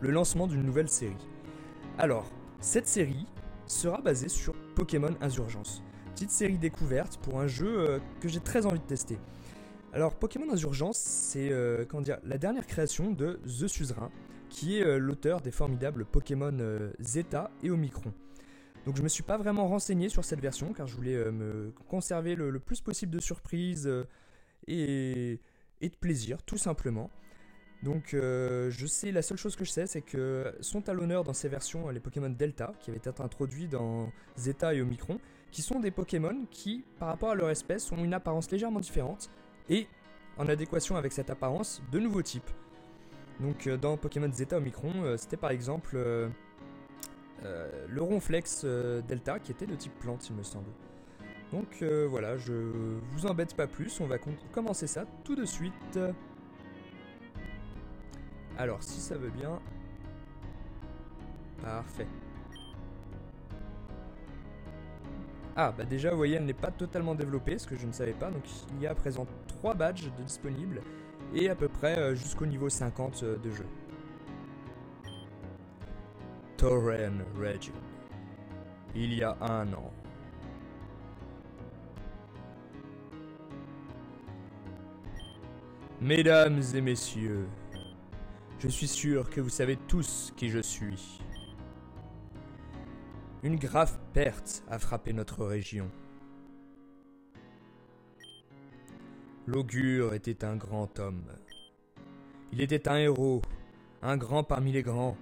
le lancement d'une nouvelle série. Alors, cette série sera basée sur Pokémon Insurgence. Petite série découverte pour un jeu euh, que j'ai très envie de tester. Alors, Pokémon Insurgence, c'est euh, la dernière création de The Suzerain, qui est euh, l'auteur des formidables Pokémon Zeta et Omicron. Donc je me suis pas vraiment renseigné sur cette version car je voulais me conserver le, plus possible de surprises et, de plaisir, tout simplement. Donc euh, je sais, la seule chose que je sais, c'est que sont à l'honneur dans ces versions les Pokémon Delta, qui avaient été introduits dans Zeta et Omicron, qui sont des Pokémon qui, par rapport à leur espèce, ont une apparence légèrement différente, et en adéquation avec cette apparence, de nouveaux types. Donc euh, dans Pokémon Zeta Omicron, euh, c'était par exemple le Ronflex Delta, qui était de type plante, il me semble. Donc voilà, je vous embête pas plus, on va commencer ça tout de suite. Alors, si ça veut bien... Parfait. Ah, bah déjà, vous voyez, elle n'est pas totalement développée, ce que je ne savais pas. Donc, il y a à présent 3 badges de disponibles et à peu près euh, jusqu'au niveau 50 euh, de jeu. Torren Region. Il y a un an. Mesdames et messieurs, je suis sûr que vous savez tous qui je suis. Une grave perte a frappé notre région. L'augure était un grand homme. Il était un héros, un grand parmi les grands.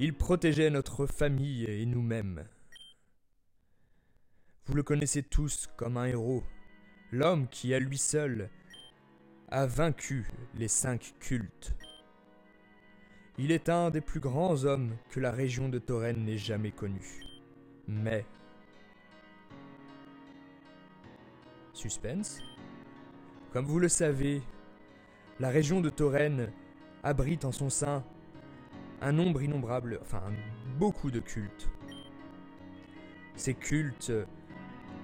Il protégeait notre famille et nous-mêmes. Vous le connaissez tous comme un héros, l'homme qui à lui seul a vaincu les cinq cultes. Il est un des plus grands hommes que la région de Toren n'ait jamais connu. Mais... Suspense Comme vous le savez, la région de Toren abrite en son sein un nombre innombrable, enfin beaucoup de cultes. Ces cultes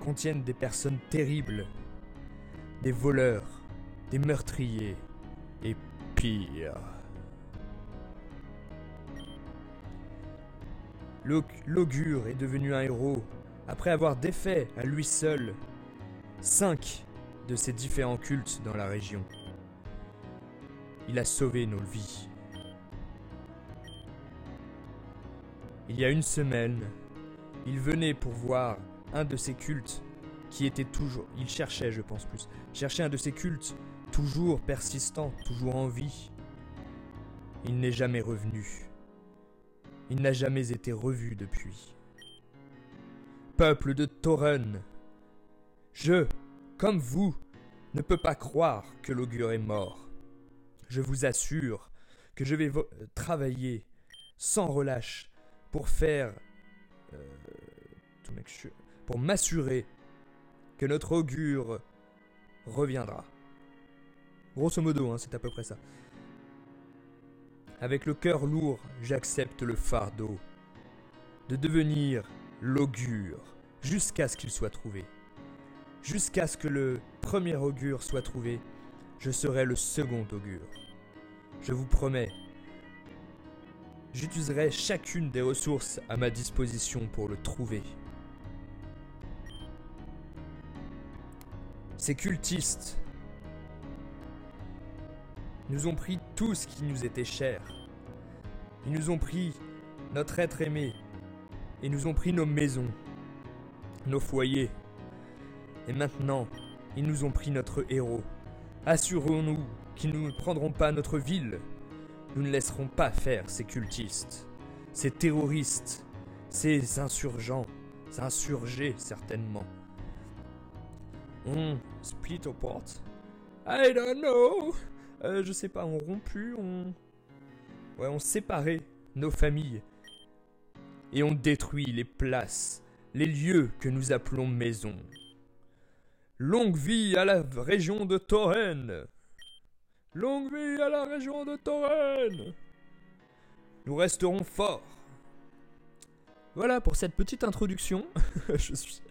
contiennent des personnes terribles, des voleurs, des meurtriers et pire. L'augure est devenu un héros après avoir défait à lui seul cinq de ses différents cultes dans la région. Il a sauvé nos vies. Il y a une semaine, il venait pour voir un de ses cultes qui était toujours... Il cherchait, je pense plus. Cherchait un de ses cultes toujours persistant, toujours en vie. Il n'est jamais revenu. Il n'a jamais été revu depuis. Peuple de Tauren, je, comme vous, ne peux pas croire que l'augure est mort. Je vous assure que je vais travailler sans relâche pour faire... Euh, pour m'assurer que notre augure reviendra. Grosso modo, hein, c'est à peu près ça. Avec le cœur lourd, j'accepte le fardeau de devenir l'augure jusqu'à ce qu'il soit trouvé. Jusqu'à ce que le premier augure soit trouvé, je serai le second augure. Je vous promets, j'utiliserai chacune des ressources à ma disposition pour le trouver. Ces cultistes nous ont pris tout ce qui nous était cher. Ils nous ont pris notre être aimé. Ils nous ont pris nos maisons, nos foyers. Et maintenant, ils nous ont pris notre héros. Assurons-nous qu'ils ne prendront pas notre ville. Nous ne laisserons pas faire ces cultistes, ces terroristes, ces insurgents, insurgés certainement. On split aux portes. I don't know. Euh, je sais pas, on rompu, on. Ouais, on séparé nos familles. Et on détruit les places, les lieux que nous appelons maisons. Longue vie à la région de Torren Longue vie à la région de Torren Nous resterons forts voilà pour cette petite introduction. je suis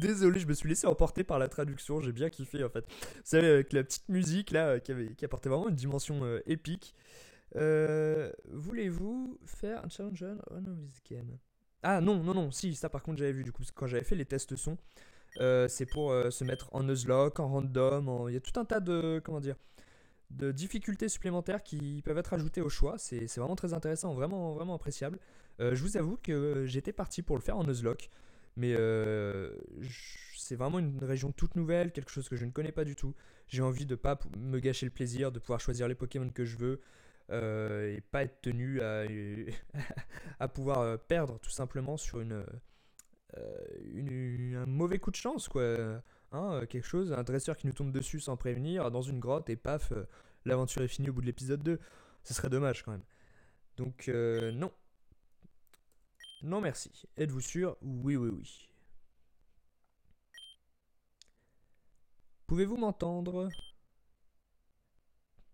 désolé, je me suis laissé emporter par la traduction, j'ai bien kiffé en fait. Vous savez, avec la petite musique là, qui, avait, qui apportait vraiment une dimension euh, épique. Euh, Voulez-vous faire un challenge on this game? Ah non, non, non, si, ça par contre j'avais vu du coup, quand j'avais fait les tests son, euh, c'est pour euh, se mettre en Nuzlocke, en random, il y a tout un tas de, comment dire, de difficultés supplémentaires qui peuvent être ajoutées au choix, c'est vraiment très intéressant, vraiment, vraiment appréciable. Euh, je vous avoue que j'étais parti pour le faire en Nuzlocke, mais c'est vraiment une région toute nouvelle, quelque chose que je ne connais pas du tout. J'ai envie de pas me gâcher le plaisir, de pouvoir choisir les Pokémon que je veux, euh, et pas être tenu à, pouvoir euh, perdre tout simplement sur euh, un mauvais coup de chance quoi. Hein, quelque chose, un dresseur qui nous tombe dessus sans prévenir dans une grotte et paf, l'aventure est finie au bout de l'épisode 2. Ce serait dommage quand même. Donc non. Non merci. Êtes-vous sûr? Oui oui oui. Pouvez-vous m'entendre?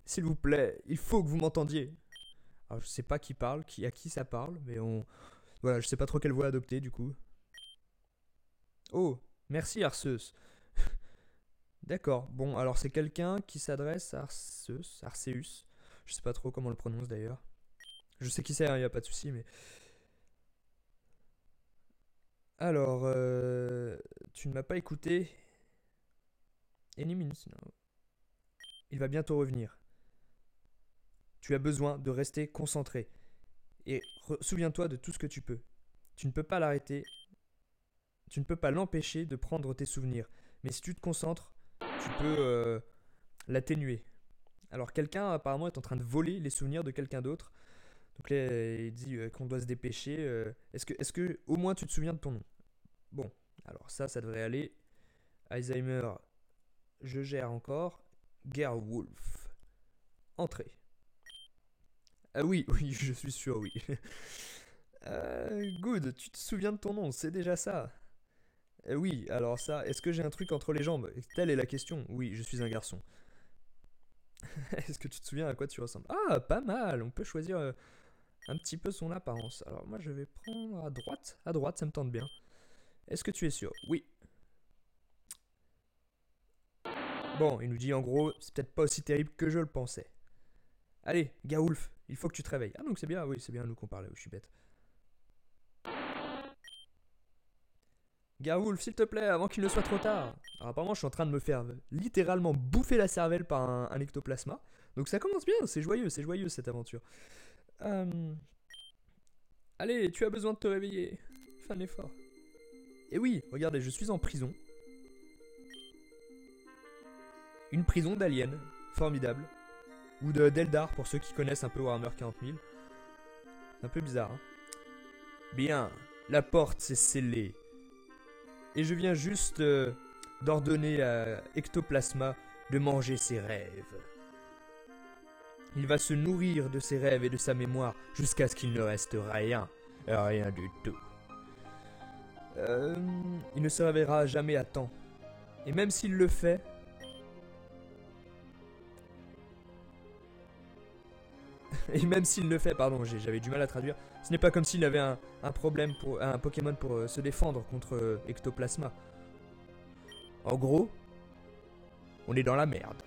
S'il vous plaît, il faut que vous m'entendiez. Alors, je sais pas qui parle, qui, à qui ça parle, mais on. Voilà, je sais pas trop quelle voix adopter du coup. Oh, merci Arceus. D'accord, bon, alors c'est quelqu'un qui s'adresse à Arceus, Arceus. Je sais pas trop comment on le prononce d'ailleurs. Je sais qui c'est, il hein, n'y a pas de souci, mais. Alors, euh, tu ne m'as pas écouté. Any minutes Il va bientôt revenir. Tu as besoin de rester concentré. Et souviens-toi de tout ce que tu peux. Tu ne peux pas l'arrêter. Tu ne peux pas l'empêcher de prendre tes souvenirs. Mais si tu te concentres, tu peux euh, l'atténuer. Alors quelqu'un apparemment est en train de voler les souvenirs de quelqu'un d'autre. Donc là, il dit euh, qu'on doit se dépêcher. Euh, est-ce que, est que au moins tu te souviens de ton nom? Bon, alors ça, ça devrait aller. Alzheimer, je gère encore. Gerwolf. Entrée. Ah oui, oui, je suis sûr, oui. Euh, good, tu te souviens de ton nom, c'est déjà ça. Euh, oui, alors ça, est-ce que j'ai un truc entre les jambes? Telle est la question. Oui, je suis un garçon. est-ce que tu te souviens à quoi tu ressembles? Ah, pas mal, on peut choisir euh, un petit peu son apparence. Alors moi, je vais prendre à droite. À droite, ça me tente bien. Est-ce que tu es sûr? Oui. Bon, il nous dit en gros, c'est peut-être pas aussi terrible que je le pensais. Allez, Gaoulf, il faut que tu te réveilles. Ah, donc c'est bien, oui, c'est bien nous qu'on parlait, je suis bête. Gaoulf, s'il te plaît, avant qu'il ne soit trop tard. Alors, apparemment, je suis en train de me faire littéralement bouffer la cervelle par un, ectoplasma. Donc ça commence bien, c'est joyeux, c'est joyeux cette aventure. Euh, allez, tu as besoin de te réveiller. Fais un effort. Et oui, regardez, je suis en prison. Une prison d'aliens. Formidable ou de d'Eldar pour ceux qui connaissent un peu Warhammer 40 000. C'est un peu bizarre. Hein Bien, la porte s'est scellée. Et je viens juste euh, d'ordonner à Ectoplasma de manger ses rêves. Il va se nourrir de ses rêves et de sa mémoire jusqu'à ce qu'il ne reste rien. Rien du tout. Euh, il ne se réveillera jamais à temps. Et même s'il le fait, Et même s'il le fait, pardon, j'avais du mal à traduire, ce n'est pas comme s'il avait un, problème pour un Pokémon pour euh, se défendre contre euh, Ectoplasma. En gros, on est dans la merde.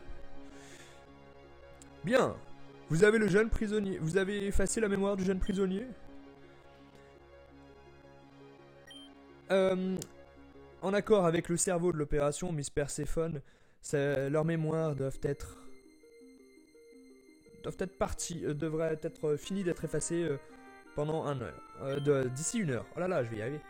Bien, vous avez le jeune prisonnier. Vous avez effacé la mémoire du jeune prisonnier? Euh, En accord avec le cerveau de l'opération, Miss Persephone, leurs mémoires doivent être doivent être partis, euh, devraient être finis d'être effacés euh, pendant un heure. Euh, d'ici une heure. Oh là là, je vais y arriver.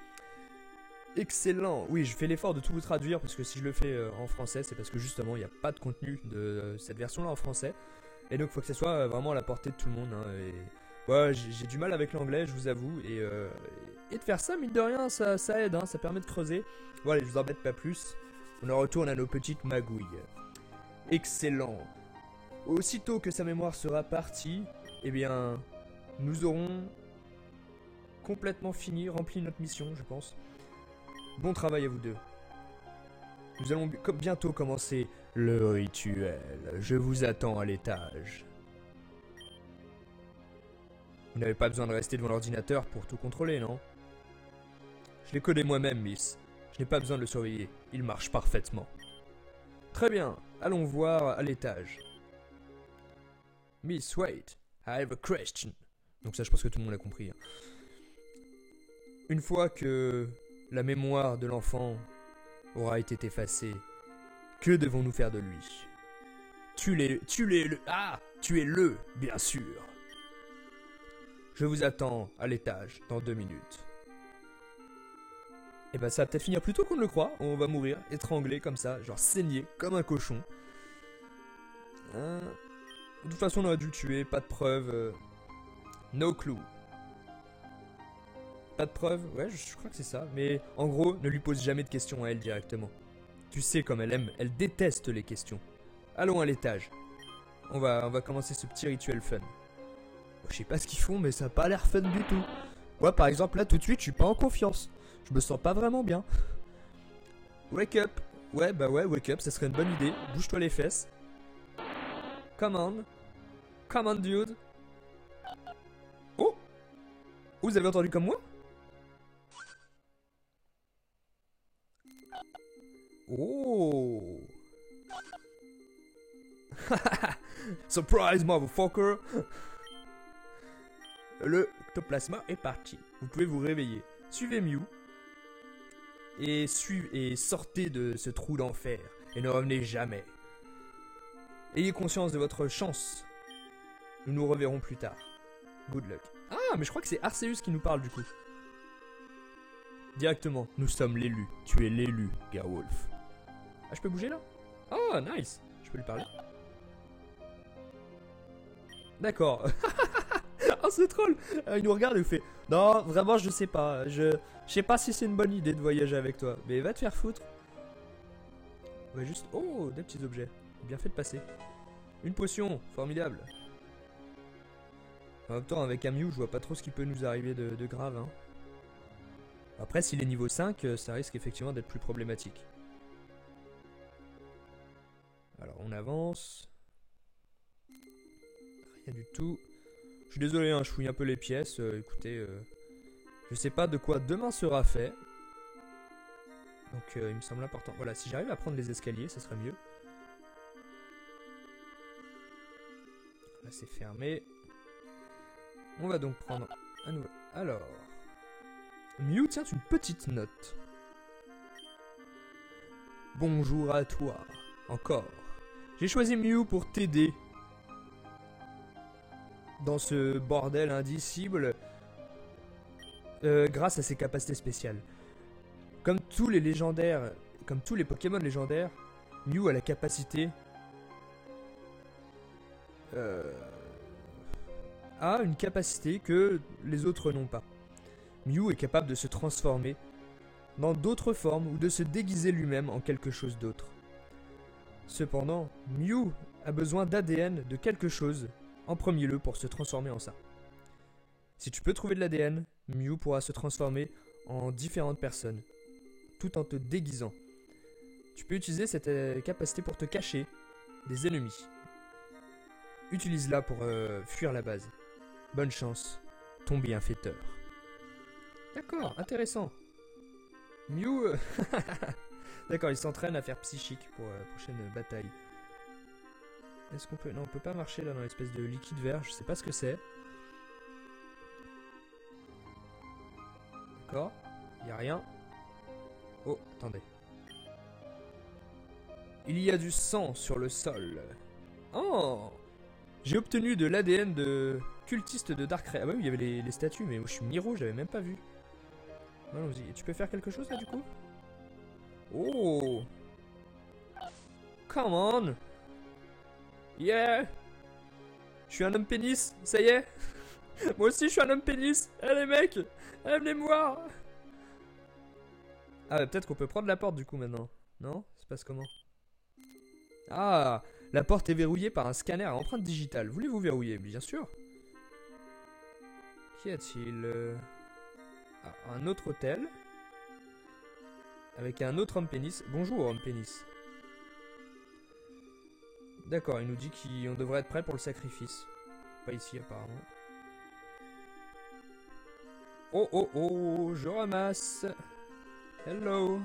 Excellent. Oui, je fais l'effort de tout vous traduire parce que si je le fais en français, c'est parce que justement il n'y a pas de contenu de cette version-là en français. Et donc faut que ce soit vraiment à la portée de tout le monde. Hein, et... j'ai du mal avec l'anglais, je vous avoue. Et, et, de faire ça, mine de rien, ça, aide, hein, ça permet de creuser. Voilà, je vous embête pas plus. On en retourne à nos petites magouilles. Excellent. Aussitôt que sa mémoire sera partie, eh bien, nous aurons complètement fini, rempli notre mission, je pense. Bon travail à vous deux. Nous allons bientôt commencer le rituel. Je vous attends à l'étage. Vous n'avez pas besoin de rester devant l'ordinateur pour tout contrôler, non? Je l'ai codé moi-même, Miss. Je n'ai pas besoin de le surveiller. Il marche parfaitement. Très bien, allons voir à l'étage. Miss Wait, I have a question. Donc ça, je pense que tout le monde a compris. hein. Une fois que la mémoire de l'enfant aura été effacée, que devons-nous faire de lui? Tu l'es, tu l'es le, ah, tu es le, bien sûr. Je vous attends à l'étage dans deux minutes. Et ben ça va peut-être finir plus tôt qu'on ne le croit. On va mourir étranglé comme ça, genre saigné comme un cochon. Hein? De toute façon, on aurait dû le tuer, pas de preuves. euh, No clue. Pas de preuves, ouais, je crois que c'est ça. Mais en gros, ne lui pose jamais de questions à elle directement. Tu sais comme elle aime, elle déteste les questions. Allons à l'étage. On va, on va commencer ce petit rituel fun. Bon, je sais pas ce qu'ils font, mais ça a pas l'air fun du tout. Moi, par exemple, là, tout de suite, je suis pas en confiance. Je me sens pas vraiment bien. Wake up. Ouais, bah ouais, wake up, ça serait une bonne idée. Bouge-toi les fesses. Come on. Come on, dude. Oh Vous avez entendu comme moi? Oh Surprise, motherfucker Le ectoplasma est parti. Vous pouvez vous réveiller. Suivez Mew. Et, suivez, et sortez de ce trou d'enfer. Et ne revenez jamais. Ayez conscience de votre chance. Nous nous reverrons plus tard. Good luck. Ah, mais je crois que c'est Arceus qui nous parle du coup. Directement, nous sommes l'élu. Tu es l'élu, Garwolf. Ah, je peux bouger là? Oh, nice. Je peux lui parler D'accord. oh, c'est troll. Euh, Il nous regarde et il fait Non, vraiment, je sais pas. Je, je sais pas si c'est une bonne idée de voyager avec toi. Mais va te faire foutre. Ouais, juste. Oh, des petits objets. Bien fait de passer. Une potion, formidable. En même temps, avec un Mew, je vois pas trop ce qui peut nous arriver de, de grave. Hein. Après, s'il est niveau 5, euh, ça risque effectivement d'être plus problématique. Alors, on avance. Rien du tout. Je suis désolé, hein, je fouille un peu les pièces. euh, écoutez, euh, je sais pas de quoi demain sera fait. Donc, euh, il me semble important. Voilà, si j'arrive à prendre les escaliers, ça serait mieux. Là, c'est fermé. On va donc prendre un nouveau. Alors. Mew tient une petite note. Bonjour à toi. Encore. J'ai choisi Mew pour t'aider. Dans ce bordel indicible. euh, grâce à ses capacités spéciales. Comme tous les légendaires. Comme tous les Pokémon légendaires. Mew a la capacité. Euh, a une capacité que les autres n'ont pas. Mew est capable de se transformer dans d'autres formes ou de se déguiser lui-même en quelque chose d'autre. Cependant, Mew a besoin d'ADN de quelque chose en premier lieu pour se transformer en ça. Si tu peux trouver de l'ADN, Mew pourra se transformer en différentes personnes, tout en te déguisant. Tu peux utiliser cette euh, capacité pour te cacher des ennemis. Utilise-la pour euh, fuir la base. Bonne chance, ton bienfaiteur. D'accord, intéressant. Mew... euh, D'accord, il s'entraîne à faire psychique pour la prochaine bataille. Est-ce qu'on peut... Non, on peut pas marcher là dans l'espèce de liquide vert, je sais pas ce que c'est. D'accord, y a rien. Oh, attendez. Il y a du sang sur le sol. Oh J'ai obtenu de l'ADN de cultiste de Darkrai. Ah bah oui, il y avait les, statues, mais moi je suis Miro, j'avais même pas vu. Allons-y. Tu peux faire quelque chose là du coup? Oh. Come on. Yeah. Je suis un homme pénis, ça y est. Moi aussi je suis un homme pénis. Les mecs Amenez-moi. Ah bah, peut-être qu'on peut prendre la porte du coup maintenant. Non? Ça se passe comment. Ah La porte est verrouillée par un scanner à empreinte digitale. Voulez-vous verrouiller? Bien sûr. Qu'y a-t-il euh? Ah, Un autre hôtel avec un autre homme pénis. Bonjour homme pénis. D'accord, il nous dit qu'on devrait être prêt pour le sacrifice. Pas ici apparemment. Oh oh oh, je ramasse. Hello.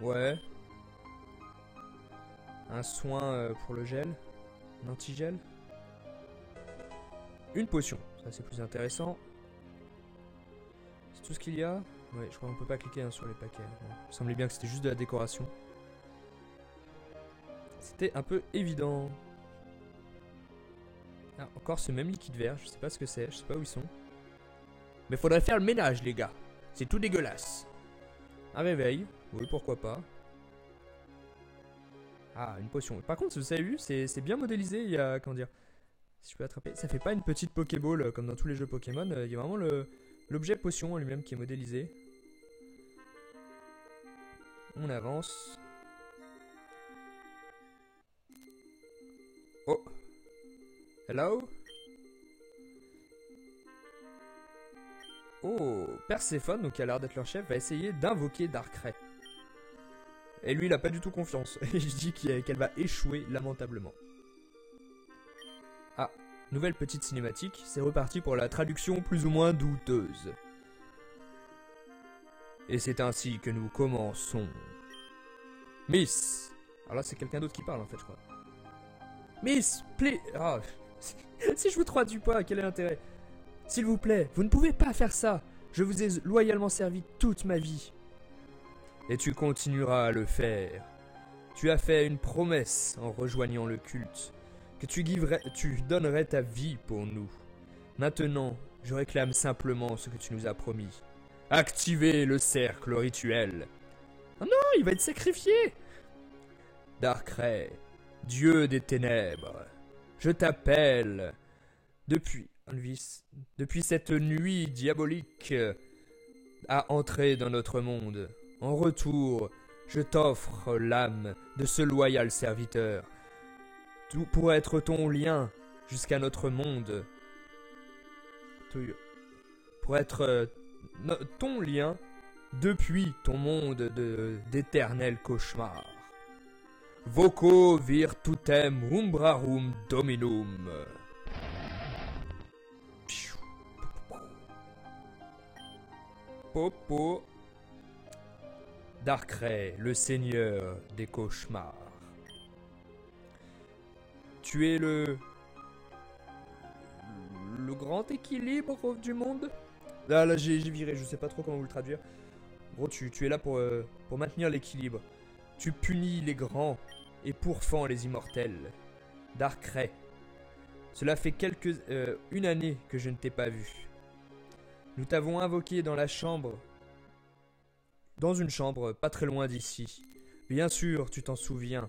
Ouais. Un soin euh, pour le gel. Un antigel. une potion. Ça, c'est plus intéressant. C'est tout ce qu'il y a Ouais, je crois qu'on peut pas cliquer hein, sur les paquets. il me semblait bien que c'était juste de la décoration. C'était un peu évident. Ah, encore ce même liquide vert, je sais pas ce que c'est, je sais pas où ils sont. Mais faudrait faire le ménage, les gars. C'est tout dégueulasse. Un réveil, oui, pourquoi pas. Ah, une potion. Par contre, vous avez vu, c'est bien modélisé, il y a, comment dire, si je peux attraper, ça fait pas une petite Pokéball euh, comme dans tous les jeux Pokémon, euh, il y a vraiment l'objet potion lui-même qui est modélisé. On avance. Oh Hello? Oh Perséphone, donc qui a l'air d'être leur chef, va essayer d'invoquer Darkrai. Et lui, il a pas du tout confiance. Et je dis qu'elle va échouer lamentablement. Ah, nouvelle petite cinématique, c'est reparti pour la traduction plus ou moins douteuse. Et c'est ainsi que nous commençons. Miss Alors c'est quelqu'un d'autre qui parle en fait, je crois. Miss, plaît. Ah, si je vous traduis pas, quel est l'intérêt? S'il vous plaît, vous ne pouvez pas faire ça. Je vous ai loyalement servi toute ma vie et tu continueras à le faire. Tu as fait une promesse en rejoignant le culte, que tu donnerais ta vie pour nous. Maintenant, je réclame simplement ce que tu nous as promis. Activez le cercle rituel. Oh non, il va être sacrifié Darkrai, Dieu des ténèbres, je t'appelle. Depuis, depuis cette nuit diabolique, à entrer dans notre monde. En retour, je t'offre l'âme de ce loyal serviteur, pour être ton lien jusqu'à notre monde, pour être ton lien depuis ton monde d'éternel cauchemar. Voco virtutem umbrarum dominum. Popo Darkrai, le seigneur des cauchemars. Tu es le... Le grand équilibre du monde? Là, là j'ai viré, je sais pas trop comment vous le traduire. Gros, tu, es là pour, euh, pour maintenir l'équilibre. Tu punis les grands et pourfends les immortels. Darkrai, cela fait quelques... Euh, une année que je ne t'ai pas vu. Nous t'avons invoqué dans la chambre dans une chambre pas très loin d'ici. Bien sûr, tu t'en souviens.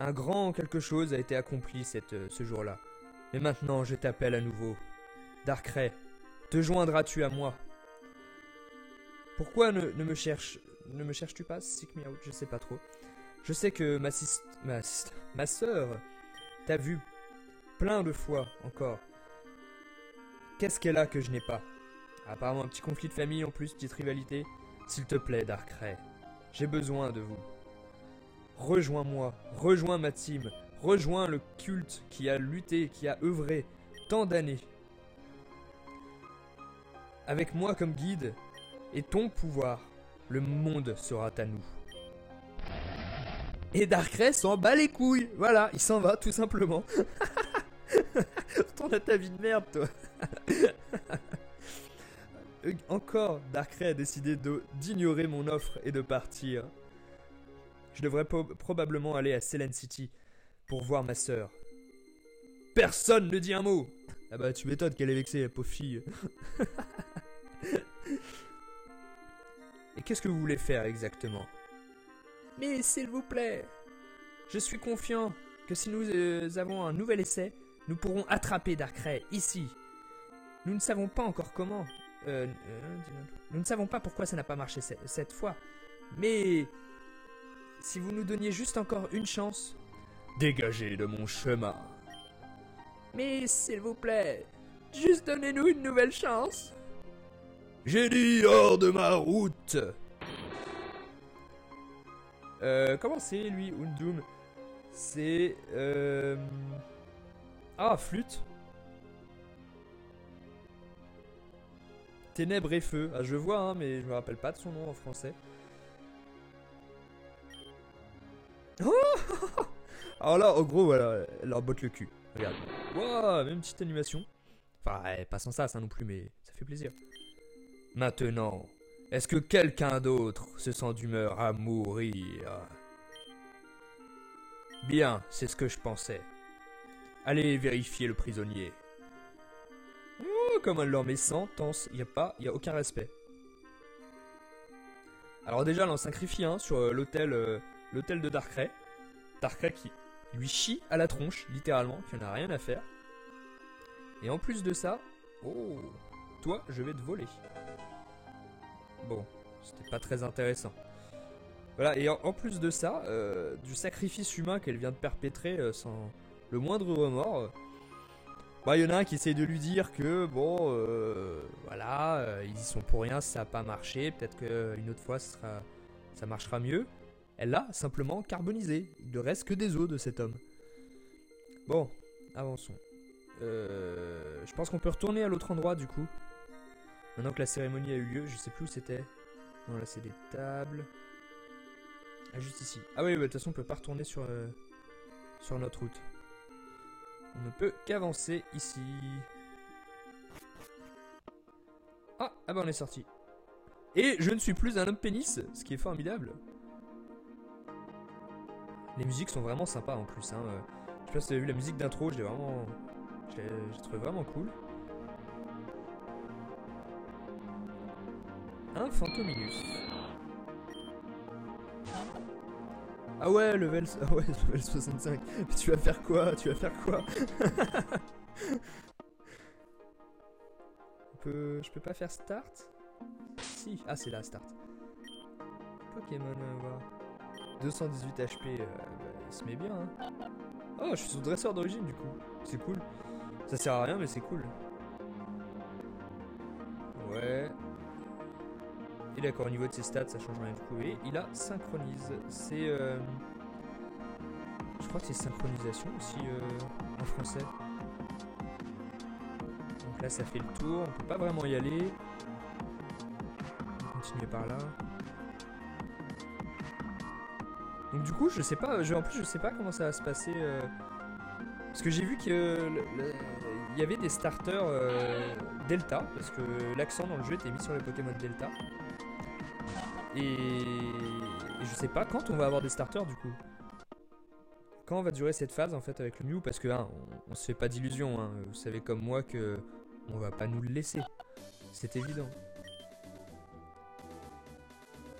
Un grand quelque chose a été accompli cette, euh, ce jour-là. Mais maintenant, je t'appelle à nouveau. Darkrai, te joindras-tu à moi? Pourquoi ne, me cherches ne me cherches-tu pas Seek me out, je sais pas trop. Je sais que ma ma, ma sœur t'a vu plein de fois encore. Qu'est-ce qu'elle a que je n'ai pas? Apparemment un petit conflit de famille en plus, petite rivalité. S'il te plaît, Darkrai, j'ai besoin de vous. Rejoins-moi, rejoins ma team, rejoins le culte qui a lutté, qui a œuvré tant d'années. Avec moi comme guide et ton pouvoir, le monde sera à nous. Et Darkrai s'en bat les couilles. Voilà, il s'en va tout simplement. Retourne à ta vie de merde, toi. Encore, Darkrai a décidé d'ignorer mon offre et de partir. Je devrais probablement aller à Selen City pour voir ma sœur. Personne ne dit un mot Ah bah tu m'étonnes qu'elle est vexée, la pauvre fille. et qu'est-ce que vous voulez faire exactement? Mais s'il vous plaît, je suis confiant que si nous euh, avons un nouvel essai, nous pourrons attraper Darkrai ici. Nous ne savons pas encore comment, euh, euh, nous ne savons pas pourquoi ça n'a pas marché cette fois. Mais si vous nous donniez juste encore une chance... Dégagez de mon chemin. Mais s'il vous plaît, juste donnez-nous une nouvelle chance. J'ai dit hors de ma route. Euh, comment c'est lui, Undum C'est... Euh... Ah, flûte Ténèbres et Feu. Ah, je vois, hein, mais je me rappelle pas de son nom en français. Oh Alors là, en gros, voilà, elle leur botte le cul. Regarde. Même petite animation. Enfin, pas sans ça, ça non plus, mais ça fait plaisir. Maintenant, est-ce que quelqu'un d'autre se sent d'humeur à mourir? Bien, c'est ce que je pensais. Allez vérifier le prisonnier. Oh, comme elle leur met sentence, n'y a pas, il a aucun respect. Alors déjà, elle en sacrifie un sur euh, l'hôtel euh, l'hôtel de Darkrai. Darkrai qui lui chie à la tronche, littéralement, qui en a rien à faire. Et en plus de ça, oh, toi, je vais te voler. Bon, c'était pas très intéressant. Voilà, et en, plus de ça, euh, du sacrifice humain qu'elle vient de perpétrer euh, sans le moindre remords, euh, bah il y en a un qui essaye de lui dire que bon, voilà, ils y sont pour rien, ça n'a pas marché, peut-être qu'une autre fois ça marchera mieux. Elle l'a simplement carbonisé. Il ne reste que des os de cet homme. Bon, avançons. je pense qu'on peut retourner à l'autre endroit du coup. Maintenant que la cérémonie a eu lieu, je sais plus où c'était. Non, là c'est des tables. Ah, juste ici. Ah oui, de toute façon, on peut pas retourner sur, euh, sur notre route. On ne peut qu'avancer ici. Ah, ah bah on est sorti. Et je ne suis plus un homme pénis, ce qui est formidable. Les musiques sont vraiment sympas en plus. Hein. Je sais pas si vous vu la musique d'intro, j'ai vraiment... J'ai trouvé vraiment cool. Un Fantominus. Ah ouais, level, ah ouais, level 65. tu vas faire quoi? Tu vas faire quoi? Je peux pas faire start? Si. Ah, c'est là, start. Pokémon, on va voir. 218 HP, euh, bah, il se met bien. Hein. Oh, je suis son dresseur d'origine du coup. C'est cool. Ça sert à rien, mais c'est cool. Ouais. Et d'accord, au niveau de ses stats, ça change rien du coup. Il a synchronise. C'est. Euh, je crois que c'est synchronisation aussi euh, en français. Donc là, ça fait le tour. On peut pas vraiment y aller. On va continuer par là. Donc du coup, je sais pas. En plus, je sais pas comment ça va se passer. Euh, parce que j'ai vu qu'il y avait des starters Delta, parce que l'accent dans le jeu était mis sur les Pokémon Delta. Et... je sais pas quand on va avoir des starters du coup. Quand va durer cette phase en fait avec le Mew? Parce que hein, on, se fait pas d'illusions, hein. vous savez comme moi que on va pas nous le laisser. C'est évident.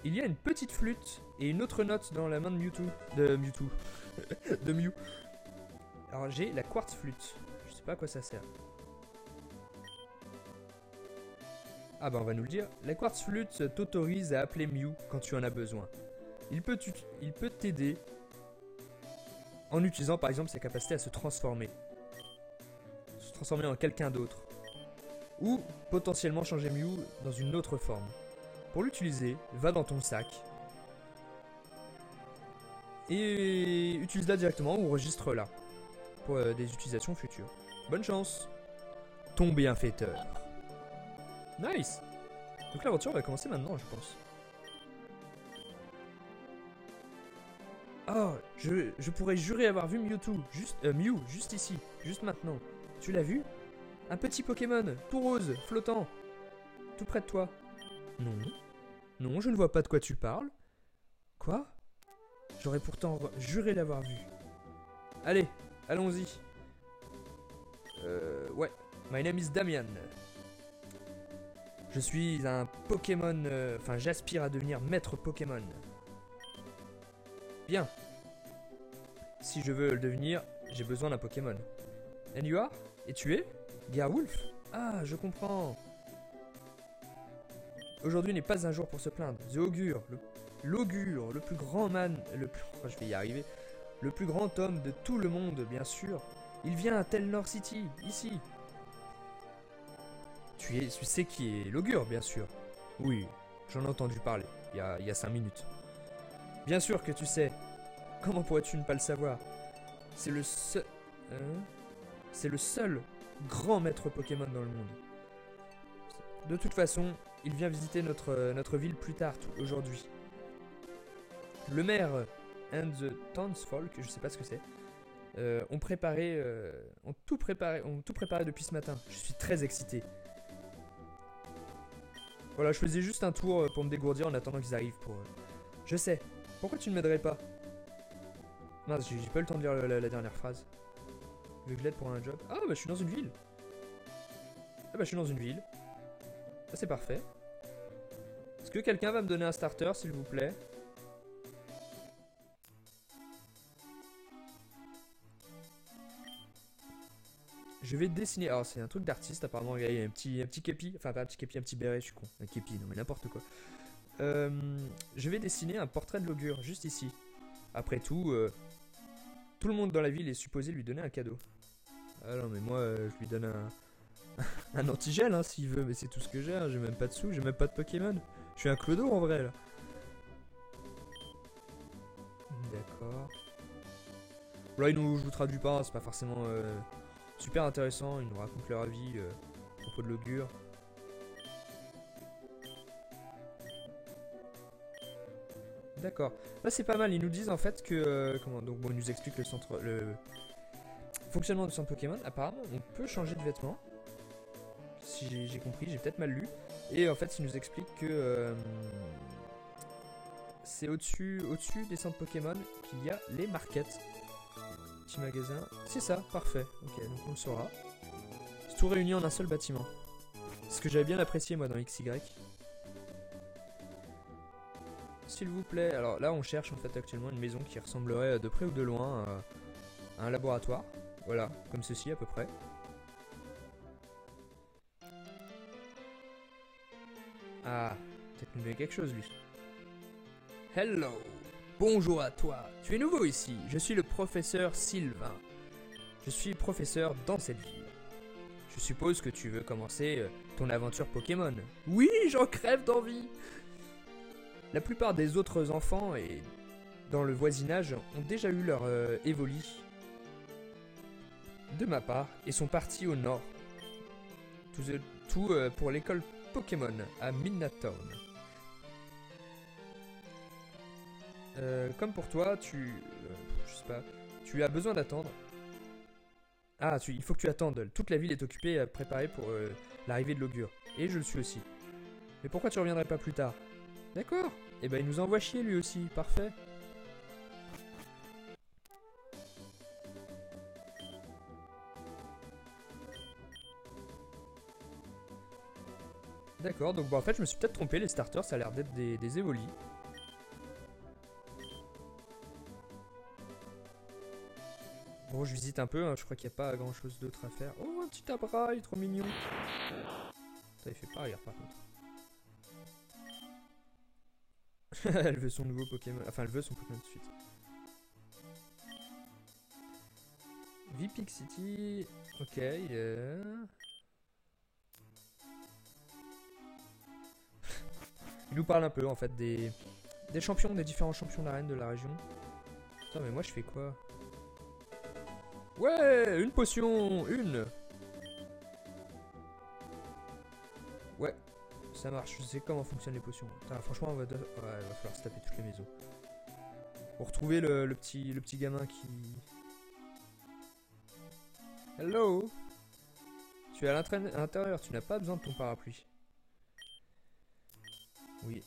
Il y a une petite flûte et une autre note dans la main de Mewtwo. De Mewtwo. de Mew. Alors j'ai la quartz flûte. Je sais pas à quoi ça sert. Ah bah on va nous le dire. La quartz flûte t'autorise à appeler Mew quand tu en as besoin. Il peut t'aider en utilisant par exemple sa capacité à se transformer. Se transformer en quelqu'un d'autre. Ou potentiellement changer Mew dans une autre forme. Pour l'utiliser, va dans ton sac. Et utilise-la directement ou enregistre-la. Pour euh, des utilisations futures. Bonne chance Ton bienfaiteur. Nice Donc l'aventure va commencer maintenant, je pense. Oh, je, pourrais jurer avoir vu Mewtwo, juste, euh, Mew, juste ici, juste maintenant. Tu l'as vu? Un petit Pokémon, tout rose, flottant, tout près de toi. Non, non, je ne vois pas de quoi tu parles. Quoi? J'aurais pourtant juré l'avoir vu. Allez, allons-y. Euh, ouais. My name is Damian. Je suis un Pokémon... Euh, enfin, j'aspire à devenir maître Pokémon. Bien. Si je veux le devenir, j'ai besoin d'un Pokémon. And Et tu es? Garwolf Ah, je comprends. Aujourd'hui n'est pas un jour pour se plaindre. The Augure, l'augure, le, plus grand man... Le plus... Je vais y arriver. Le plus grand homme de tout le monde, bien sûr. Il vient à Telnor City, ici. Tu, sais qui est l'augure, bien sûr. Oui, j'en ai entendu parler, il y a, cinq minutes. Bien sûr que tu sais. Comment pourrais-tu ne pas le savoir? C'est le seul... Hein? C'est le seul grand maître Pokémon dans le monde. De toute façon, il vient visiter notre, notre ville plus tard, aujourd'hui. Le maire and the Townsfolk, je sais pas ce que c'est, euh, ont préparé, euh, tout préparé, ont tout préparé depuis ce matin. Je suis très excité. Voilà, je faisais juste un tour euh, pour me dégourdir en attendant qu'ils arrivent pour. euh, Je sais. Pourquoi tu ne m'aiderais pas? Mince, j'ai pas eu le temps de lire la, dernière phrase. Veux que l'aide pour un job Ah bah je suis dans une ville. Ah bah je suis dans une ville. Ah c'est parfait. Est-ce que quelqu'un va me donner un starter s'il vous plaît? Je vais dessiner. Alors, c'est un truc d'artiste, apparemment. Il y a un petit, un petit képi. Enfin, pas un petit képi, un petit béret, je suis con. Un képi, non, mais n'importe quoi. Euh, je vais dessiner un portrait de l'augure, juste ici. Après tout, euh, tout le monde dans la ville est supposé lui donner un cadeau. Ah non, mais moi, euh, je lui donne un, un antigel, hein, s'il veut, mais c'est tout ce que j'ai. hein. J'ai même pas de sous, j'ai même pas de Pokémon. Je suis un clodo en vrai, là. D'accord. Là, ils nous, je vous traduis pas, hein, c'est pas forcément euh, super intéressant. Ils nous racontent leur avis euh, à propos de l'augure. D'accord. Là, c'est pas mal. Ils nous disent en fait que. euh, comment Donc, bon, ils nous expliquent le centre. Le fonctionnement du centre Pokémon. Apparemment, on peut changer de vêtements. Si j'ai- compris, j'ai peut-être mal lu. Et en fait, ils nous expliquent que. euh, c'est au-dessus au des centres Pokémon qu'il y a les markets. Petit magasin. C'est ça, parfait. Ok, donc on le saura. C'est tout réuni en un seul bâtiment. Ce que j'avais bien apprécié moi dans XY. S'il vous plaît, alors là on cherche en fait actuellement une maison qui ressemblerait de près ou de loin à un laboratoire. Voilà, comme ceci à peu près. Ah, peut-être nous quelque chose lui. Hello, bonjour à toi. Tu es nouveau ici. Je suis le professeur Sylvain. Je suis professeur dans cette ville. Je suppose que tu veux commencer euh, ton aventure Pokémon. Oui, j'en crève d'envie. La plupart des autres enfants et dans le voisinage ont déjà eu leur euh, de ma part et sont partis au nord. Tout, euh, euh, pour l'école Pokémon à Midnight. Euh, comme pour toi, tu. euh, je sais pas. Tu as besoin d'attendre. Ah, tu- il faut que tu attendes. Toute la ville est occupée à préparer pour euh, l'arrivée de l'augure. Et je le suis aussi. Mais pourquoi tu reviendrais pas plus tard? D'accord. Et ben il nous envoie chier lui aussi. Parfait. D'accord, donc bon, en fait je me suis peut-être trompé, les starters ça a l'air d'être des, des. Bon, je visite un peu, hein, je crois qu'il n'y a pas grand chose d'autre à faire. Oh, un petit abra, il est trop mignon. Ça, il fait pas rire par contre. elle veut son nouveau Pokémon. Enfin, elle veut son Pokémon de suite. Vipix City. Ok. Il nous parle un peu en fait des, des champions, des différents champions d'arène de la région. Putain, mais moi je fais quoi? Ouais, une potion, une. Ouais, ça marche. Je sais comment fonctionnent les potions. Putain, franchement, on va, de- ouais, il va falloir se taper toutes les maisons. Pour retrouver le, le petit, le petit gamin qui. Hello? Tu es à l'intérieur. Tu n'as pas besoin de ton parapluie. Oui.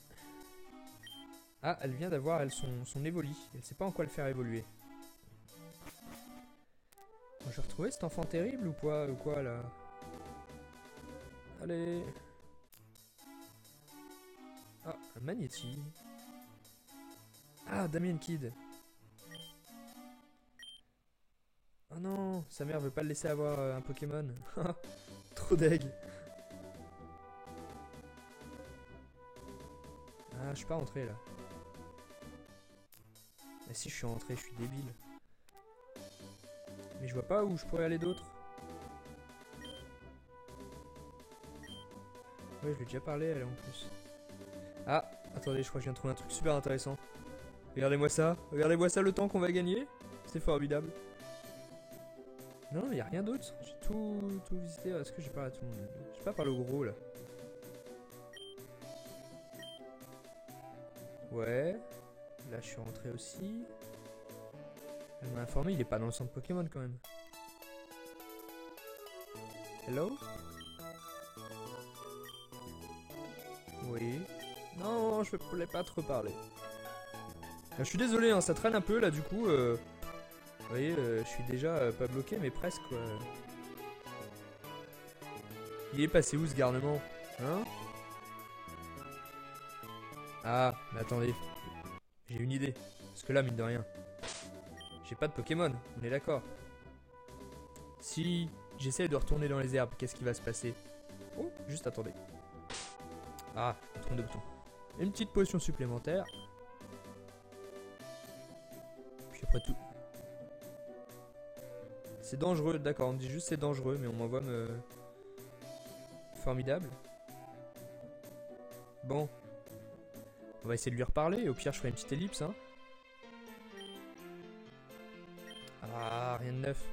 Ah, elle vient d'avoir son, son évoli. Elle sait pas en quoi le faire évoluer. Vais retrouver cet enfant terrible ou quoi, ou quoi là? Allez. Ah, un Magnéti. Ah, Damien Kid. Oh non, sa mère veut pas le laisser avoir euh, un Pokémon. Trop deg. Je suis pas rentré là. Ah si, je suis rentré, je suis débile. Mais je vois pas où je pourrais aller d'autre. Ouais, je lui ai déjà parlé elle en plus. Ah, attendez, je crois que je viens de trouver un truc super intéressant. Regardez-moi ça, regardez-moi ça le temps qu'on va gagner. C'est formidable. Non, il a rien d'autre. J'ai tout, tout visité. Est-ce que j'ai parlé à tout le monde? J'ai pas parlé au gros là. Ouais. Là, je suis rentré aussi. Elle m'a informé, il est pas dans le centre Pokémon quand même. Hello? Oui. Non, je voulais pas te reparler. Ah, je suis désolé, hein, ça traîne un peu là du coup. Euh... Vous voyez, euh, je suis déjà euh, pas bloqué, mais presque quoi. Il est passé où ce garnement? Hein? Ah, mais attendez. J'ai une idée. Parce que là, mine de rien, j'ai pas de Pokémon, on est d'accord. Si j'essaie de retourner dans les herbes, qu'est-ce qui va se passer? Oh, juste attendez. Ah, un de bouton. Une petite potion supplémentaire. Puis après tout... C'est dangereux, d'accord, on dit juste c'est dangereux, mais on m'envoie me... Formidable. Bon. On va essayer de lui reparler, au pire je ferai une petite ellipse, hein. Ah, rien de neuf.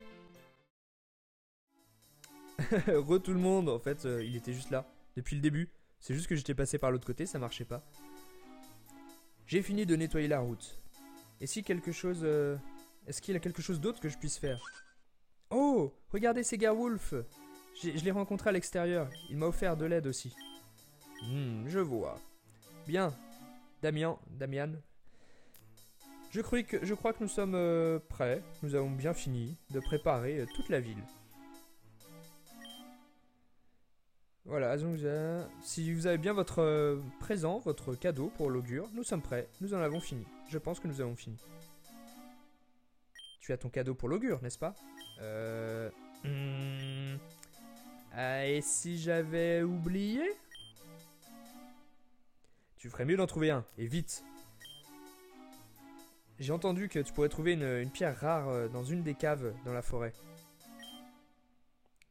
Re tout le monde, en fait, euh, il était juste là, depuis le début. C'est juste que j'étais passé par l'autre côté, ça marchait pas. J'ai fini de nettoyer la route. Et si quelque chose... Euh, est-ce qu'il y a quelque chose d'autre que je puisse faire? Oh Regardez ces Wolf Je l'ai rencontré à l'extérieur. Il m'a offert de l'aide aussi. Hmm, je vois. Bien. Damien, Damian. Je, crois que, nous sommes euh, prêts. Nous avons bien fini de préparer euh, toute la ville. Voilà, donc si vous avez bien votre euh, présent, votre cadeau pour l'augure, nous sommes prêts, nous en avons fini. Je pense que nous avons fini. Tu as ton cadeau pour l'augure, n'est-ce pas? Euh... Hmm. Ah, et si j'avais oublié? Tu ferais mieux d'en trouver un, et vite. J'ai entendu que tu pourrais trouver une pierre rare euh, dans une des caves dans la forêt.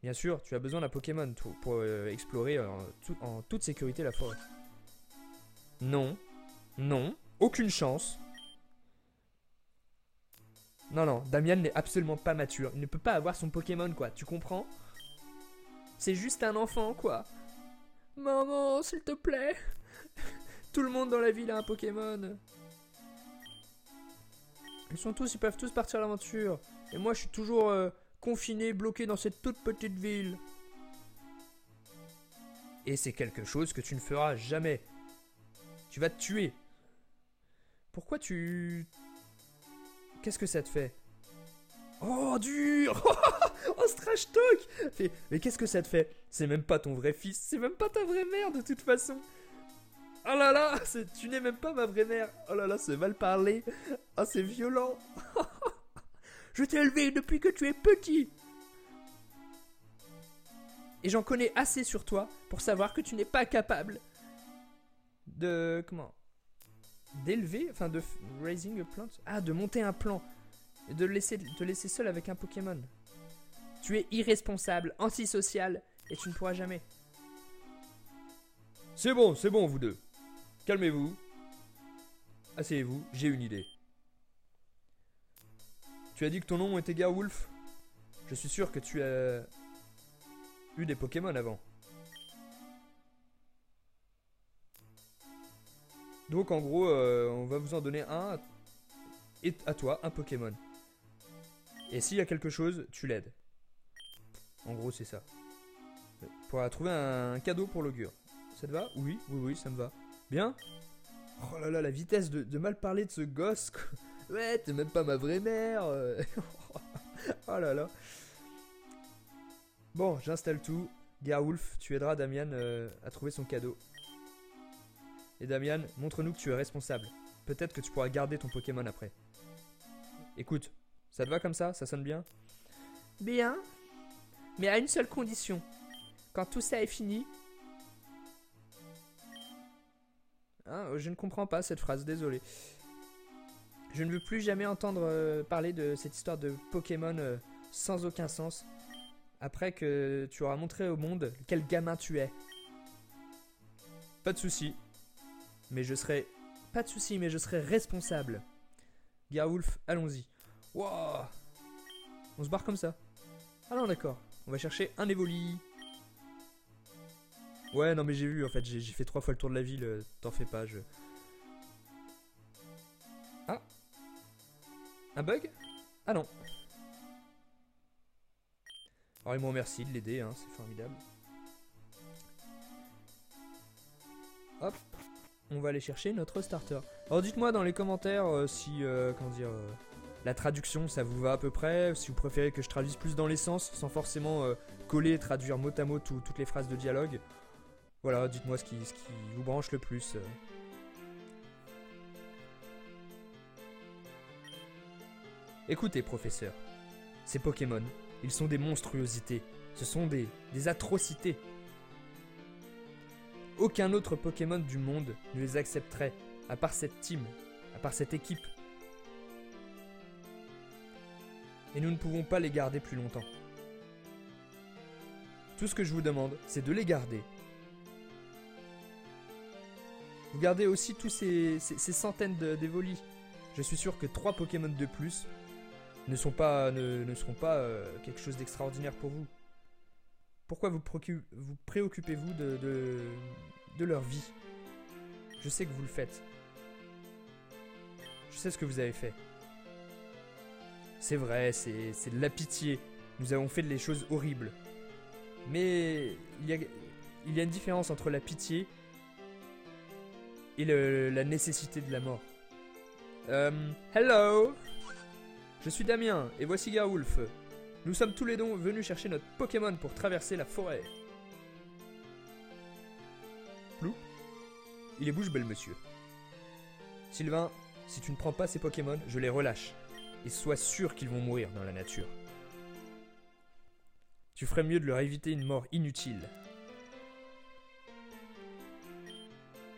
Bien sûr, tu as besoin d'un Pokémon pour euh, explorer en, toute sécurité la forêt. Non. Non. Aucune chance. Non, non, Damian n'est absolument pas mature. Il ne peut pas avoir son Pokémon, quoi. Tu comprends? C'est juste un enfant, quoi. Maman, s'il te plaît. Tout le monde dans la ville a un Pokémon. Ils sont tous, ils peuvent tous partir à l'aventure. Et moi, je suis toujours... Euh, confiné, bloqué dans cette toute petite ville. Et c'est quelque chose que tu ne feras jamais. Tu vas te tuer. Pourquoi tu... Qu'est-ce que ça te fait? Oh, dur Oh, trash talk Mais qu'est-ce que ça te fait? C'est même pas ton vrai fils, c'est même pas ta vraie mère de toute façon Oh là là Tu n'es même pas ma vraie mère Oh là là, c'est mal parlé Oh, c'est violent Je t'ai élevé depuis que tu es petit. Et j'en connais assez sur toi pour savoir que tu n'es pas capable de comment d'élever, enfin de raising a plant, ah de monter un plan et de laisser te laisser seul avec un Pokémon. Tu es irresponsable, antisocial et tu ne pourras jamais. C'est bon, c'est bon vous deux. Calmez-vous. Asseyez-vous, j'ai une idée. Tu as dit que ton nom était Garwolf Je suis sûr que tu as eu des Pokémon avant. Donc en gros, euh, on va vous en donner un et à toi, un Pokémon. Et s'il y a quelque chose, tu l'aides. En gros, c'est ça. Pour trouver un cadeau pour l'augure. Ça te va? Oui, oui, oui, ça me va. Bien Oh là là, la vitesse de, de mal parler de ce gosse. Ouais, t'es même pas ma vraie mère. Euh. oh là là. Bon, j'installe tout. Garwolf, tu aideras Damian euh, à trouver son cadeau. Et Damian, montre-nous que tu es responsable. Peut-être que tu pourras garder ton Pokémon après. Écoute, ça te va comme ça? Ça sonne bien? Bien. Mais à une seule condition. Quand tout ça est fini. Ah, je ne comprends pas cette phrase, désolé. Je ne veux plus jamais entendre euh, parler de cette histoire de Pokémon euh, sans aucun sens. Après que tu auras montré au monde quel gamin tu es. Pas de souci. Mais je serai. Pas de souci, mais je serai responsable. Garwolf, allons-y. Wow On se barre comme ça. Ah non, d'accord. On va chercher un Evoli. Ouais, non, mais j'ai vu en fait. J'ai fait trois fois le tour de la ville. Euh, t'en fais pas, je. Ah Un bug? Ah non. Alors il me remercie de l'aider, hein, c'est formidable. Hop. On va aller chercher notre starter. Alors dites-moi dans les commentaires euh, si, euh, comment dire, la traduction ça vous va à peu près, si vous préférez que je traduise plus dans l'essence, sans forcément coller et traduire mot à mot toutes les phrases de dialogue. Voilà, dites-moi ce qui, vous branche le plus. Écoutez, professeur, ces Pokémon, ils sont des monstruosités, ce sont des, des atrocités. Aucun autre Pokémon du monde ne les accepterait, à part cette team, à part cette équipe. Et nous ne pouvons pas les garder plus longtemps. Tout ce que je vous demande, c'est de les garder. Gardez aussi tous ces, centaines d'évolis. Je suis sûr que trois Pokémon de plus ne, sont pas, ne, seront pas euh, quelque chose d'extraordinaire pour vous. Pourquoi vous, vous préoccupez-vous de, de, leur vie? Je sais que vous le faites. Je sais ce que vous avez fait. C'est vrai, c'est de la pitié. Nous avons fait des choses horribles. Mais il y a, il y a une différence entre la pitié et la nécessité de la mort. Euh, hello? Je suis Damien, et voici Garwolf. Nous sommes tous les deux venus chercher notre Pokémon pour traverser la forêt. Plou? Il est bouche belle, monsieur. Sylvain, si tu ne prends pas ces Pokémon, je les relâche. Et sois sûr qu'ils vont mourir dans la nature. Tu ferais mieux de leur éviter une mort inutile.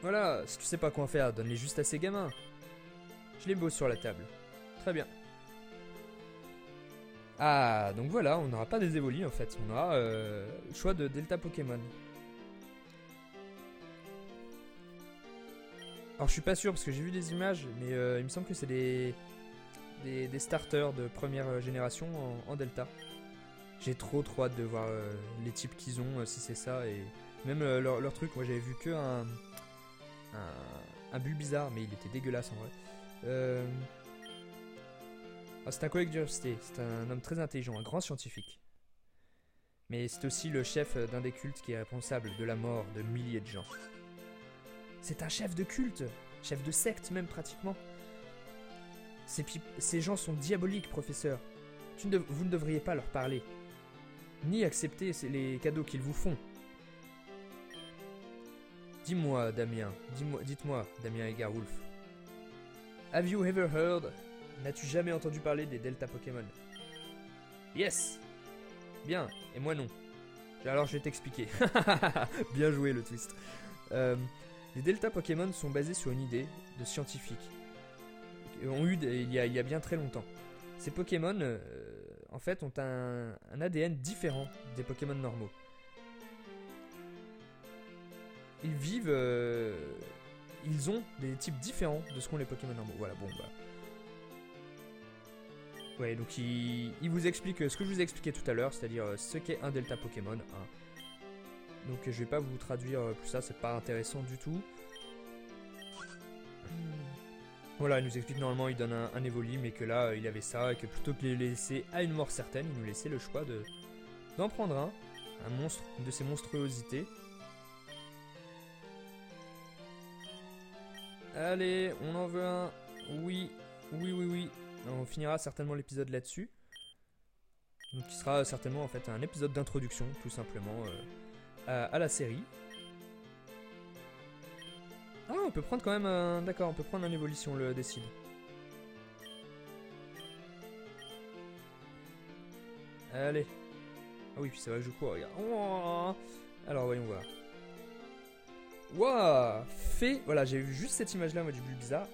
Voilà, si tu sais pas quoi faire, donne-les juste à ces gamins. Je les pose sur la table. Très bien. Ah, donc voilà, on n'aura pas des évolis en fait, on aura euh, le choix de Delta Pokémon. Alors je suis pas sûr parce que j'ai vu des images, mais euh, il me semble que c'est des, des, starters de première génération en, Delta. J'ai trop trop hâte de voir euh, les types qu'ils ont, si c'est ça, et même leur, leur, truc, moi j'avais vu que un, un, un bizarre, mais il était dégueulasse en vrai. Euh, ah, c'est un collègue d'université, c'est un homme très intelligent, un grand scientifique. Mais c'est aussi le chef d'un des cultes qui est responsable de la mort de milliers de gens. C'est un chef de culte, chef de secte même pratiquement. Ces, ces gens sont diaboliques, professeur. vous ne devriez pas leur parler, ni accepter les cadeaux qu'ils vous font. Dis-moi, Damien, dites-moi, Damien et Garwolf. Have you ever heard N'as-tu jamais entendu parler des Delta Pokémon? Yes Bien, et moi non. Alors je vais t'expliquer. Bien joué le twist. Euh, les Delta Pokémon sont basés sur une idée de scientifiques. Ont eu il y, a, bien très longtemps. Ces Pokémon, euh, en fait, ont un, ADN différent des Pokémon normaux. Ils vivent. Euh, ils ont des types différents de ce qu'ont les Pokémon normaux. Voilà, bon, bah. Ouais, donc il, vous explique ce que je vous ai expliqué tout à l'heure, c'est-à-dire euh, ce qu'est un Delta Pokémon. Donc je vais pas vous traduire euh, plus ça, c'est pas intéressant du tout. Voilà, il nous explique normalement il donne un, un Evoli, mais que là il avait ça, et que plutôt que de les laisser à une mort certaine, il nous laissait le choix de d'en prendre un, un monstre, de ces monstruosités. Allez, on en veut un. Oui, oui, oui, oui. On finira certainement l'épisode là-dessus. Donc qui sera certainement en fait un épisode d'introduction tout simplement euh, à, la série. Ah on peut prendre quand même un... D'accord, on peut prendre un évolution, le décide. Allez. Ah oui, puis ça va, je cours, regarde. Oh Alors voyons voir. Waouh Fée, voilà, j'ai vu juste cette image là, moi du plus bizarre.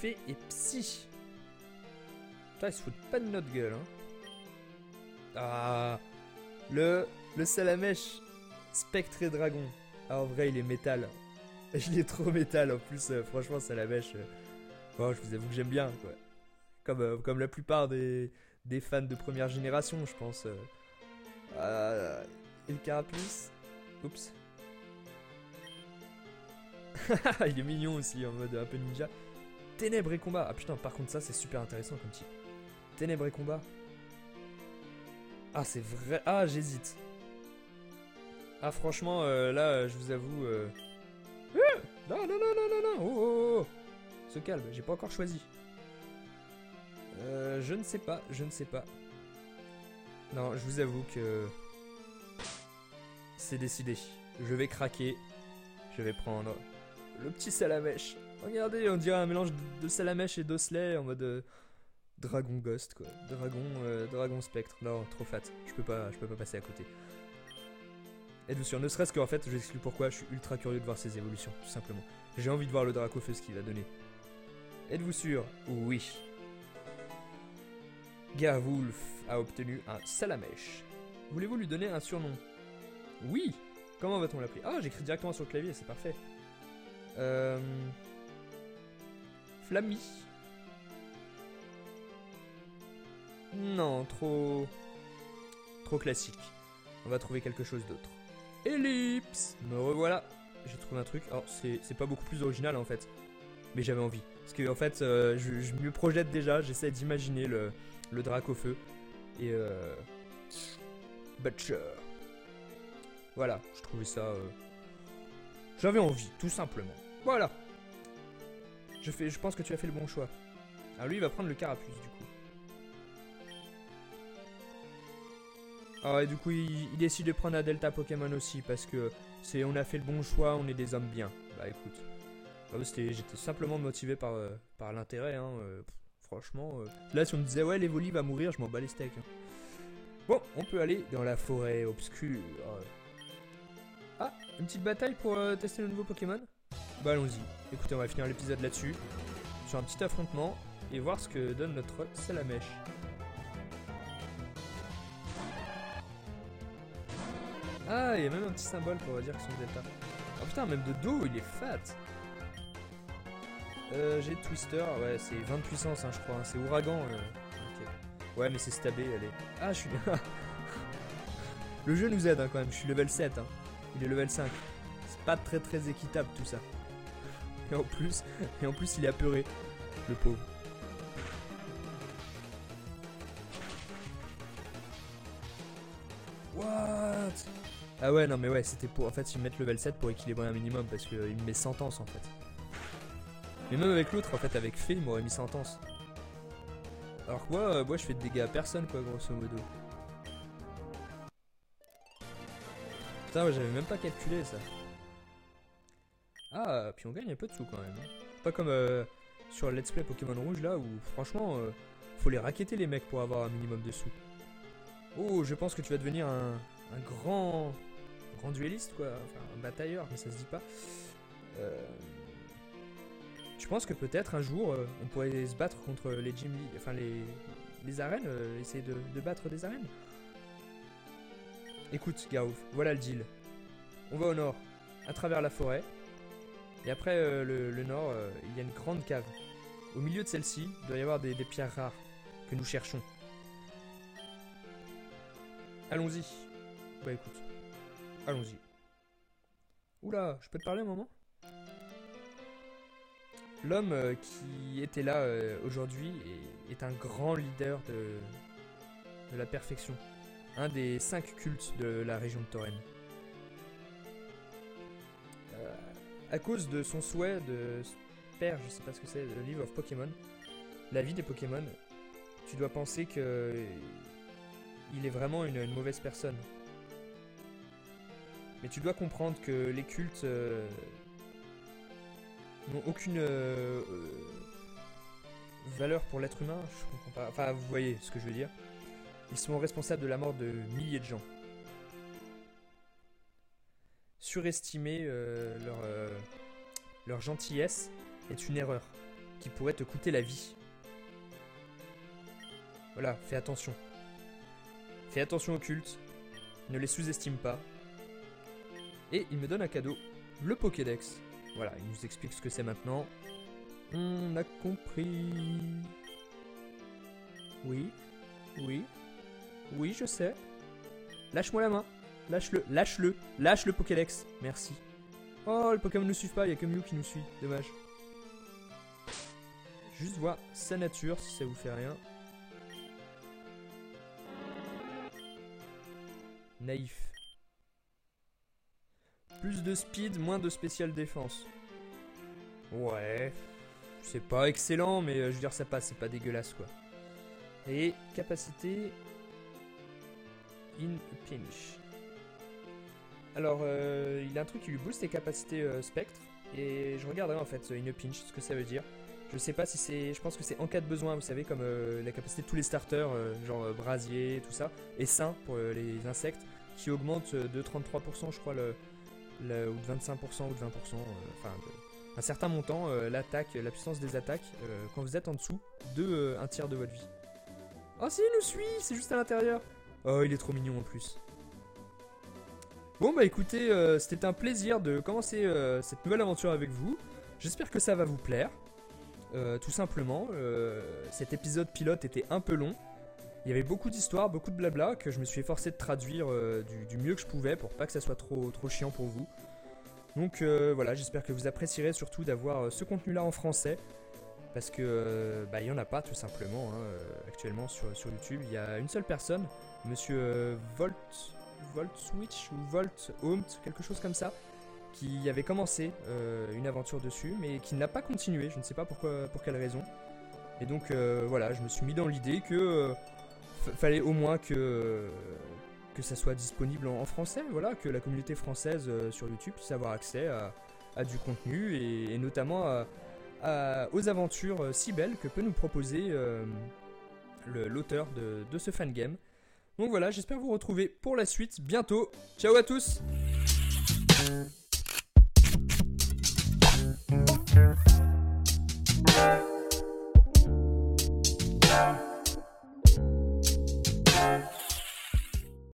Fée et Psy. Putain, ils se foutent pas de notre gueule, hein. Ah Le... Le salamèche Spectre et Dragon. Ah, en vrai, il est métal. Il est trop métal, en plus, euh, franchement, salamèche... Euh, bon, je vous avoue que j'aime bien, quoi. Comme, euh, comme la plupart des, des fans de première génération, je pense. Ah, et le carapuce Oups. il est mignon aussi, en mode un peu ninja. Ténèbres et combat. Ah putain, par contre, ça, c'est super intéressant comme type. Ténèbres et combat. Ah, c'est vrai. Ah, j'hésite. Ah, franchement, euh, là, euh, je vous avoue. euh, Non, non, non, non, non, non. Oh, oh, oh. Se calme, j'ai pas encore choisi. Je ne sais pas, je ne sais pas. Non, je vous avoue que. C'est décidé. Je vais craquer. Je vais prendre le petit salamèche. Regardez, on dirait un mélange de salamèche et d'osselet en mode euh, dragon ghost quoi. Dragon, euh, dragon spectre. Non, trop fat. Je peux pas, je peux pas passer à côté. Êtes-vous sûr? Ne serait-ce qu'en fait, je vous explique pourquoi. Je suis ultra curieux de voir ses évolutions, tout simplement. J'ai envie de voir le Dracofeu ce qu'il va donner. Êtes-vous sûr? Oui. Garwulf a obtenu un salamèche. Voulez-vous lui donner un surnom? Oui Comment va-t-on l'appeler? Ah, j'écris directement sur le clavier, c'est parfait. Euh... Flammy. Non, trop... Trop classique. On va trouver quelque chose d'autre. Ellipse Me revoilà J'ai trouvé un truc. Alors, c'est c'est pas beaucoup plus original en fait. Mais j'avais envie. Parce que en fait, euh, je, me projette déjà, j'essaie d'imaginer le, le drac au feu. Et euh... Butcher. Voilà, je trouvais ça... J'avais envie, tout simplement. Voilà. Je, pense que tu as fait le bon choix. Alors lui, il va prendre le carapuce, du coup. Ah et du coup, il, décide de prendre un Delta Pokémon aussi, parce que c'est on a fait le bon choix, on est des hommes bien. Bah écoute. Ah, c'était- J'étais simplement motivé par, euh, l'intérêt, hein. euh, franchement. euh. Là, si on me disait, ouais, l'Evoli va mourir, je m'en bats les steaks. hein. Bon, on peut aller dans la forêt obscure. Ah, une petite bataille pour tester le nouveau Pokémon? Bah allons-y. Écoutez, on va finir l'épisode là-dessus. Sur un petit affrontement et voir ce que donne notre Salamèche. Ah, il y a même un petit symbole pour dire que son delta. Oh putain, même de dos, il est fat. Euh, j'ai Twister, ouais, c'est 20 de puissance, hein, je crois. hein, C'est ouragan. euh. Ouais, mais c'est stabé, allez. Ah, je suis. Le jeu nous aide hein, quand même, je suis level 7. Hein. Il est level 5. C'est pas très très équitable tout ça. Et en plus, et en plus il est apeuré, le pauvre. What? Ah ouais, non mais ouais, c'était pour... En fait, ils mettent level 7 pour équilibrer un minimum, parce qu'il me met sentence en fait. Mais même avec l'autre, en fait, avec Fée, il m'aurait mis sentence. Alors que moi, euh, moi, je fais de dégâts à personne, quoi, grosso modo. Putain, j'avais même pas calculé ça. Ah, puis on gagne un peu de sous quand même. hein. Pas comme euh, sur le Let's Play Pokémon Rouge là, où franchement, euh, faut les raqueter les mecs pour avoir un minimum de sous. Oh, je pense que tu vas devenir un, grand, grand duelliste quoi, enfin un batailleur, mais ça se dit pas. Euh, tu penses que peut-être un jour euh, on pourrait se battre contre les gym enfin les, les arènes, euh, essayer de, de battre des arènes Écoute, Gaouf, voilà le deal. On va au nord, à travers la forêt. Et après euh, le, nord, euh, il y a une grande cave. Au milieu de celle-ci, il doit y avoir des, pierres rares que nous cherchons. Allons-y. Bah écoute, allons-y. Oula, je peux te parler un moment? L'homme euh, qui était là aujourd'hui est, est un grand leader de, de la perfection. Un des cinq cultes de la région de Torren. À cause de son souhait de faire, je sais pas ce que c'est, le Livre of Pokémon, la vie des Pokémon, tu dois penser que il est vraiment une, mauvaise personne. Mais tu dois comprendre que les cultes euh, n'ont aucune euh, valeur pour l'être humain, je comprends pas. Enfin, vous voyez ce que je veux dire. Ils sont responsables de la mort de milliers de gens. Surestimer euh, leur, euh, leur gentillesse est une erreur qui pourrait te coûter la vie. Voilà, fais attention. Fais attention aux cultes, ne les sous-estime pas. Et il me donne un cadeau, le Pokédex. Voilà, il nous explique ce que c'est maintenant. On a compris. Oui, oui, oui, je sais. Lâche-moi la main. Lâche-le, lâche-le, lâche le Pokédex. Merci. Oh, le Pokémon ne nous suit pas, il n'y a que Mew qui nous suit. Dommage. Juste voir sa nature si ça vous fait rien. Naïf. Plus de speed, moins de spécial défense. Ouais. C'est pas excellent, mais euh, je veux dire, ça passe, c'est pas dégueulasse quoi. Et capacité. In pinch. Alors, euh, il a un truc qui lui booste les capacités euh, spectre. Et je regarderai en fait in pinch, ce que ça veut dire. Je sais pas si c'est. Je pense que c'est en cas de besoin, vous savez, comme la capacité de tous les starters, genre brasier, tout ça. Et sain pour les insectes, qui augmente de 33%, je crois, ou de 25% ou de 20%. Enfin, un certain montant, l'attaque, la puissance des attaques, quand vous êtes en dessous de un tiers de votre vie. Oh si, il nous suit, c'est juste à l'intérieur. Oh, il est trop mignon en plus. Bon bah écoutez, euh, c'était un plaisir de commencer euh, cette nouvelle aventure avec vous. J'espère que ça va vous plaire. Euh, tout simplement, cet épisode pilote était un peu long. Il y avait beaucoup d'histoires, beaucoup de blabla que je me suis efforcé de traduire du, mieux que je pouvais pour pas que ça soit trop, trop chiant pour vous. Donc voilà, j'espère que vous apprécierez surtout d'avoir ce contenu là en français parce que bah, il y en a pas tout simplement hein, actuellement sur, sur YouTube. Il y a une seule personne, Monsieur Volt, Volt Switch ou Volt Home, quelque chose comme ça, qui avait commencé une aventure dessus, mais qui n'a pas continué. Je ne sais pas pourquoi, pour quelle raison. Et donc voilà, je me suis mis dans l'idée que fallait au moins que ça soit disponible en, français, voilà, que la communauté française sur YouTube puisse avoir accès à, du contenu et, notamment aux aventures euh, si belles que peut nous proposer euh, l'auteur de, de ce fangame. Donc voilà, j'espère vous retrouver pour la suite bientôt. Ciao à tous